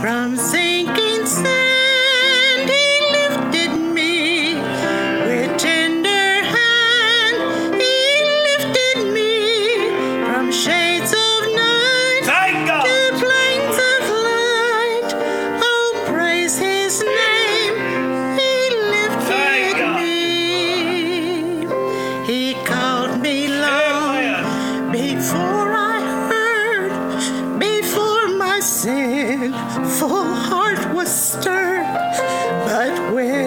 from sea. full heart was stirred, but when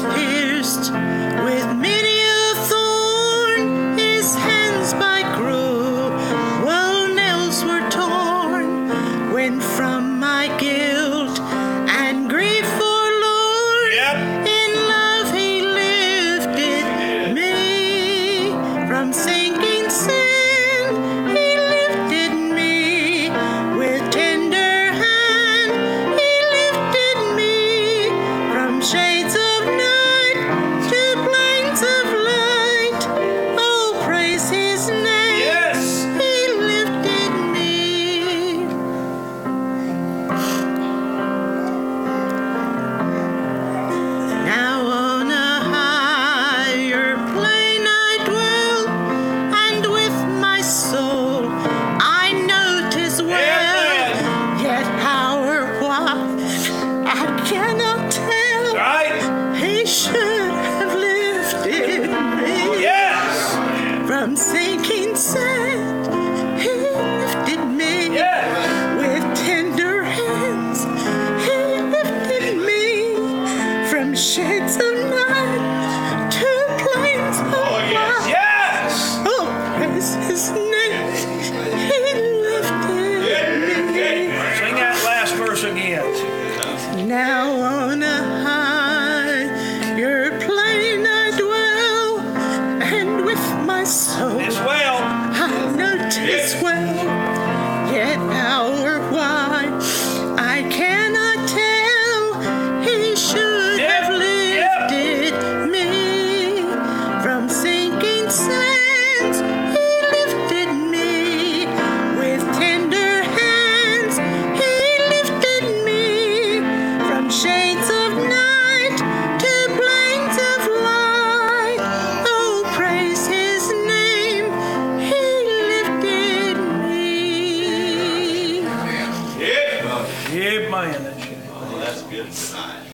pierced. That. Oh, that's good.